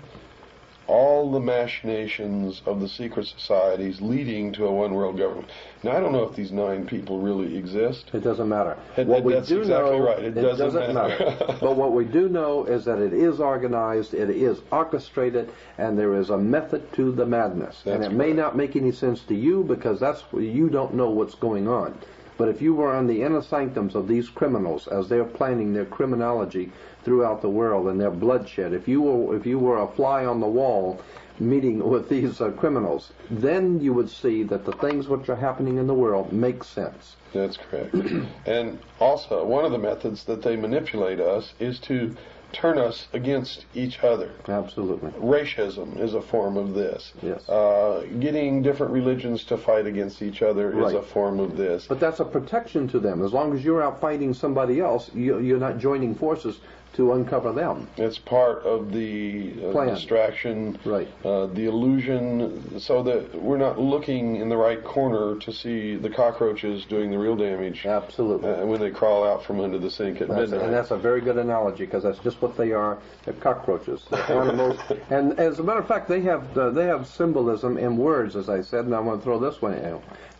all the machinations of the secret societies leading to a one world government. Now I don't know if these nine people really exist. It doesn't matter. It- what it- we that's do exactly know, right. It doesn't matter. but what we do know is that it is organized, it is orchestrated, and there is a method to the madness. and That's it may not make any sense to you because that's you don't know what's going on. But if you were on the inner sanctums of these criminals as they're planning their criminology throughout the world and their bloodshed, if you were if you were a fly on the wall meeting with these uh, criminals, then you would see that the things which are happening in the world make sense. That's correct. and also, one of the methods that they manipulate us is to turn us against each other. Absolutely. Racism is a form of this. Yes. Uh, getting different religions to fight against each other is a form of this. But that's a protection to them. As long as you're out fighting somebody else, you, you're not joining forces to uncover them. It's part of the uh, Plan. distraction, Right. uh, the illusion, so that we're not looking in the right corner to see the cockroaches doing the real damage Absolutely. uh, when they crawl out from under the sink at That's, midnight. and that's a very good analogy because that's just what they are. They're cockroaches, They're animals. and as a matter of fact, they have uh, they have symbolism in words, as I said. And I want to throw this one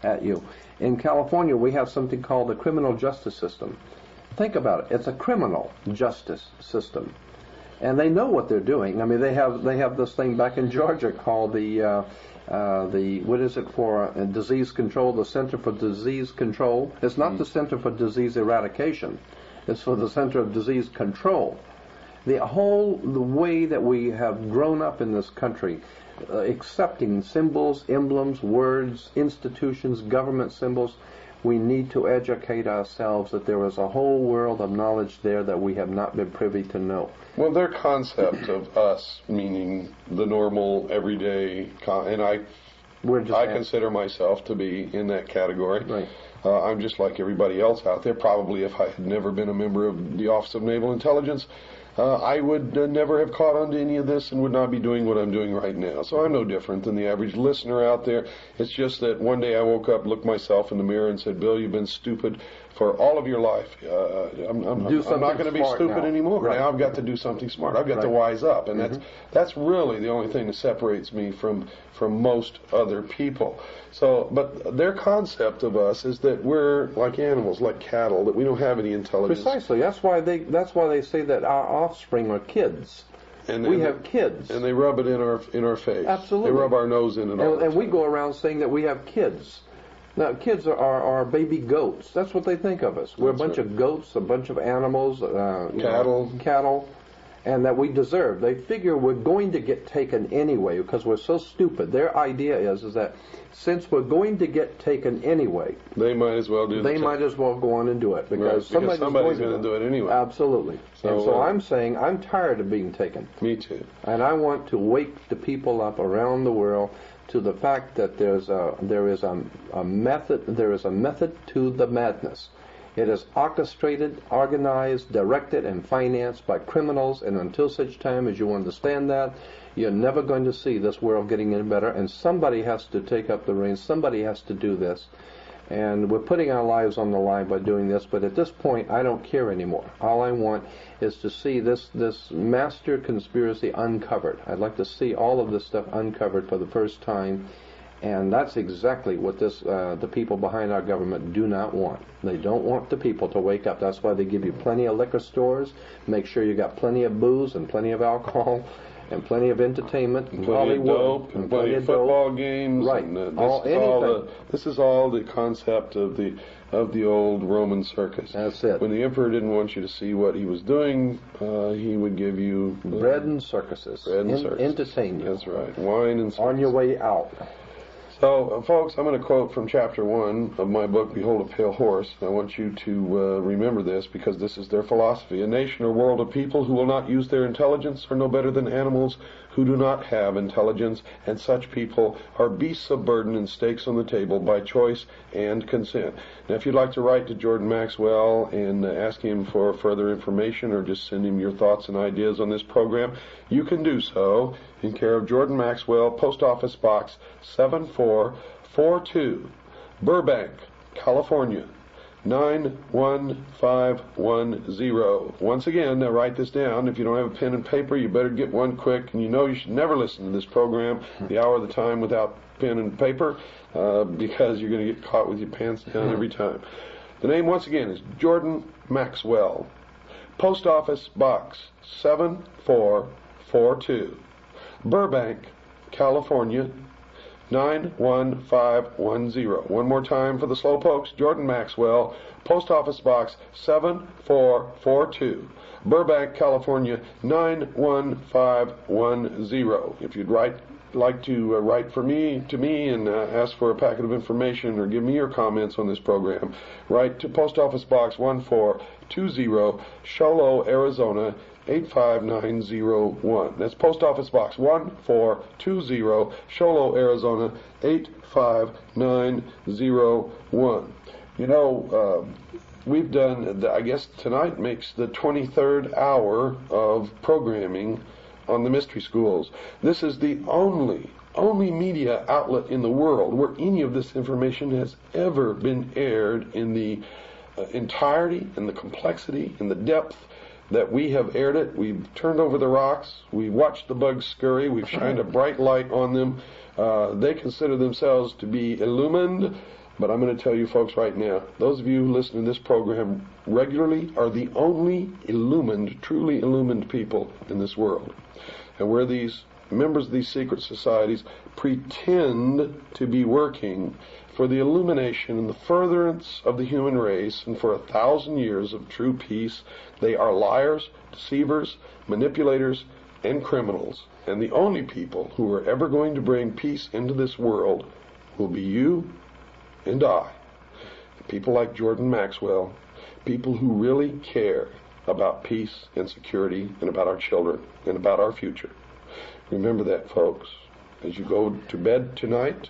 at you. In California, we have something called the criminal justice system. Think about it. It's a criminal justice system, and they know what they're doing. I mean, they have they have this thing back in Georgia called the uh, uh, the what is it for uh, disease control? The Center for Disease Control. It's not the Center for Disease Eradication. It's for the Center of Disease Control. The whole the way that we have grown up in this country, uh, accepting symbols, emblems, words, institutions, government symbols. We need to educate ourselves that there is a whole world of knowledge there that we have not been privy to know. Well, their concept of us, meaning the normal, everyday, con- and I, We're just I consider myself to be in that category. Right. Uh, I'm just like everybody else out there. Probably, if I had never been a member of the Office of Naval Intelligence, uh, I would uh, never have caught on to any of this and would not be doing what I'm doing right now. So I'm no different than the average listener out there. It's just that one day I woke up, looked myself in the mirror, and said, "Bill, you've been stupid for all of your life. Uh, I'm, I'm, I'm not going to be stupid now." anymore. Right. Now I've got to do something smart. I've got to wise up, and that's that's really the only thing that separates me from from most other people. So, but their concept of us is that we're like animals, like cattle, that we don't have any intelligence. Precisely. That's why they. That's why they say that our offspring are kids. And, We have kids, and they rub it in our in our face. Absolutely. They rub our nose in it and, and we go around saying that we have kids. Now, kids are, are, are baby goats. That's what they think of us. We're That's a bunch right. of goats, a bunch of animals, uh, you know, Cattle. cattle, and that we deserve. They figure we're going to get taken anyway because we're so stupid. Their idea is is that since we're going to get taken anyway, They might as well do. they the might as well go on and do it because, Right, because somebody's, somebody's going gonna do it anyway. Absolutely. So, and so uh, I'm saying I'm tired of being taken. Me too. And I want to wake the people up around the world to the fact that there's a there is a, a method there is a method to the madness. It is orchestrated, organized, directed, and financed by criminals. And until such time as you understand that, you're never going to see this world getting any better. And somebody has to take up the reins. Somebody has to do this. And we're putting our lives on the line by doing this, but at this point, I don't care anymore. All I want is to see this, this master conspiracy uncovered. I'd like to see all of this stuff uncovered for the first time, and that's exactly what this, uh, the people behind our government do not want. They don't want the people to wake up. That's why they give you plenty of liquor stores, make sure you got plenty of booze and plenty of alcohol, and plenty of entertainment, and Plenty of dope, and plenty of football games. Right. And, uh, this, All- is all the, this is all the concept of the of the old Roman circus. That's it. When the emperor didn't want you to see what he was doing, uh, he would give you uh, bread and circuses. bread and En- circus. Entertain you. That's right. Wine and On your way out. So, uh, folks, I'm going to quote from chapter one of my book, Behold a Pale Horse. I want you to uh, remember this because this is their philosophy. A nation or world of people who will not use their intelligence are no better than animals who do not have intelligence, and such people are beasts of burden and stakes on the table by choice and consent. Now, if you'd like to write to Jordan Maxwell and uh, ask him for further information or just send him your thoughts and ideas on this program, you can do so care of Jordan Maxwell, Post Office Box 7442, Burbank, California. 91510. Once again, now write this down. If you don't have a pen and paper, you better get one quick. And you know you should never listen to this program, the hour of the time, without pen and paper, uh, because you're going to get caught with your pants down every time. The name, once again, is Jordan Maxwell. Post Office Box 7442, Burbank, California 91510. One more time for the slowpokes. Jordan Maxwell, Post Office Box 7442, Burbank, California 91510. If you'd write like to uh, write for me to me and uh, ask for a packet of information or give me your comments on this program, write to Post Office Box 1420, Show Arizona 85901. That's Post Office Box 1420, Show Arizona 85901. You know, uh, we've done, I guess tonight makes the 23rd hour of programming on the mystery schools. This is the only only media outlet in the world where any of this information has ever been aired in the uh, entirety and the complexity and the depth that we have aired it. We've turned over the rocks. We've watched the bugs scurry. We've shined a bright light on them. Uh, they consider themselves to be illumined but I'm going to tell you folks right now, those of you who listen to this program regularly are the only illumined, truly illumined people in this world. And where these members of these secret societies pretend to be working for the illumination and the furtherance of the human race and for a thousand years of true peace, they are liars, deceivers, manipulators, and criminals. And the only people who are ever going to bring peace into this world will be you and I, people like Jordan Maxwell, people who really care about peace and security and about our children and about our future. Remember that, folks. As you go to bed tonight,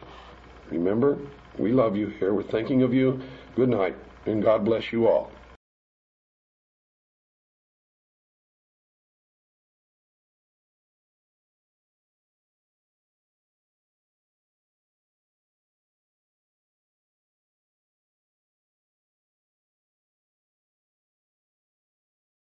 remember, we love you here. We're thinking of you. Good night, and God bless you all.